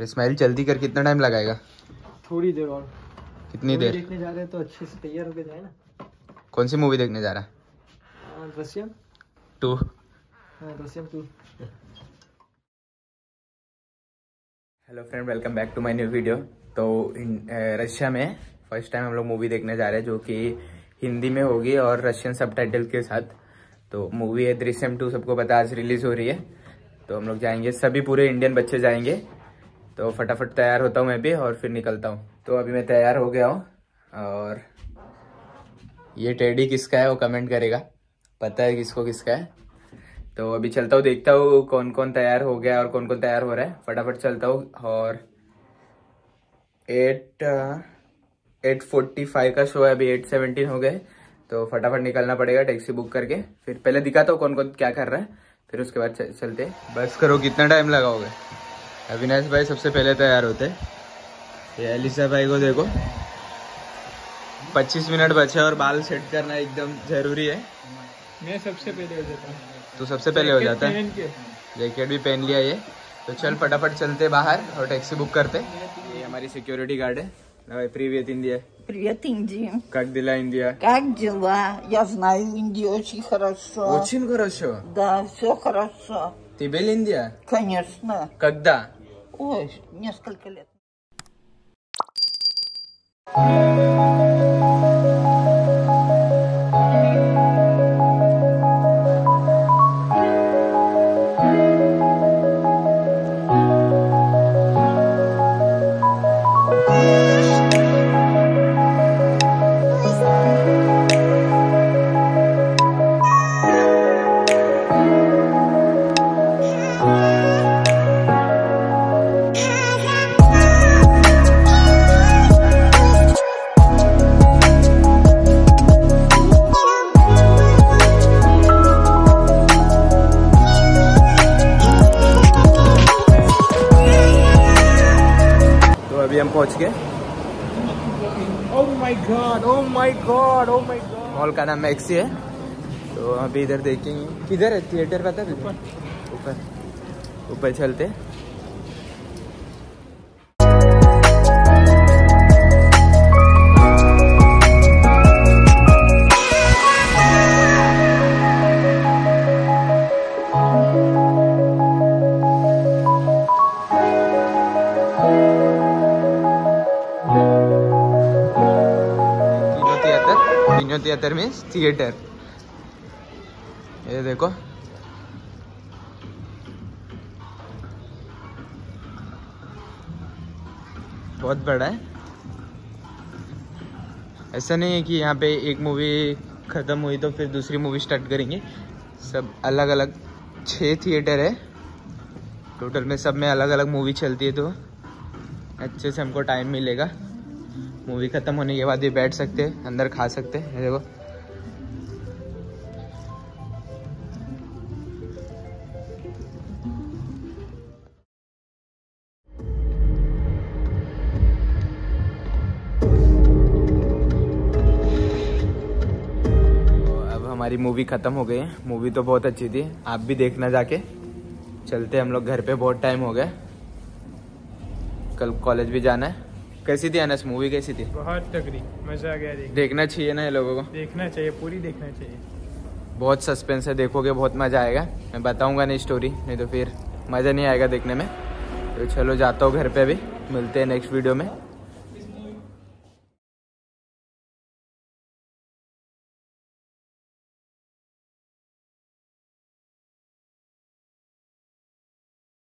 Smile जल्दी कर कितना टाइम लगाएगा? थोड़ी देर और। कितनी देर? देखने जा रहे हैं तो अच्छे से तैयार होके जाए ना। कौन सी मूवी देखने जा रहा हाँ, रशियन। टू। हाँ, Russian too. Hello friend welcome back to my new video तो रशिया में फ़र्स्ट टाइम हम लोग मूवी देखने जा रहे हैं जो कि हिंदी में होगी और रशियन सबटाइटल के साथ। तो मूवी है दृश्यम टू सबको पता है, आज रिलीज़ हो रही है। तो हम लोग जाएँगे सभी पूरे इंडियन बच्चे जाएँगे। तो फटाफट तैयार होता हूँ मैं भी और फिर निकलता हूँ। तो अभी मैं तैयार हो गया हूँ और ये टेडी किसका है वो कमेंट करेगा। पता है किसको किसका है। तो अभी चलता हूँ, देखता हूँ कौन कौन तैयार हो गया और कौन कौन तैयार हो रहा है। फटाफट चलता हूँ और एट एट फोर्टी फाइव का शो है, अभी एट सेवेंटीन हो गए। तो फटाफट निकलना पड़ेगा टैक्सी बुक करके। फिर पहले दिखाता हूँ कौन कौन क्या कर रहा है, फिर उसके बाद चलते बस करो, कितना टाइम लगाओगे? अविनाश भाई सबसे पहले तैयार होते हैं। ये एलिसा भाई को देखो पच्चीस मिनट बचे और बाल सेट करना एकदम जरूरी है मैं सबसे पहले हो जाता हूँ तो सबसे पहले हो जाता है पहन के जैकेट भी पहन लिया ये तो चल फटाफट चलते बाहर और टैक्सी बुक करते ये हमारी सिक्योरिटी गार्ड है प्रीवियत इंडिया Привет, Индия. как дела Индия Как дела? Я знаю Индию очень хорошо. очень хорошо Да, все хорошо. ты был Индия Конечно. когда Ой, несколько лет. तो अभी हम पहुँच गए। ओह god oh my god oh my god mall का नाम मैक्सी है। तो अभी इधर देखेंगे। किधर है? थिएटर पता है ऊपर। ऊपर चलते। किनो थिएटर मीन्स थिएटर ये देखो। बहुत बड़ा है। ऐसा नहीं है कि यहाँ पे एक मूवी ख़त्म हुई तो फिर दूसरी मूवी स्टार्ट करेंगे। सब अलग अलग छः थिएटर है। टोटल में सब में अलग अलग मूवी चलती है तो अच्छे से हमको टाइम मिलेगा। मूवी ख़त्म होने के बाद भी बैठ सकते हैं, अंदर खा सकते हैं, देखो। तो हमारी मूवी ख़त्म हो गई है। मूवी तो बहुत अच्छी थी। आप भी देखना जाके। चलते हम लोग घर पे, बहुत टाइम हो गया। कल कॉलेज भी जाना है। कैसी थी अनस मूवी कैसी थी? बहुत तगड़ी मज़ा आ गया देख। देखना चाहिए ना ये लोगों को। देखना चाहिए पूरी देखना चाहिए। बहुत सस्पेंस है देखोगे बहुत मज़ा आएगा। मैं बताऊँगा नहीं स्टोरी नहीं तो फिर मज़ा नहीं आएगा देखने में। तो चलो जाता हूँ घर पे भी मिलते हैं नेक्स्ट वीडियो में।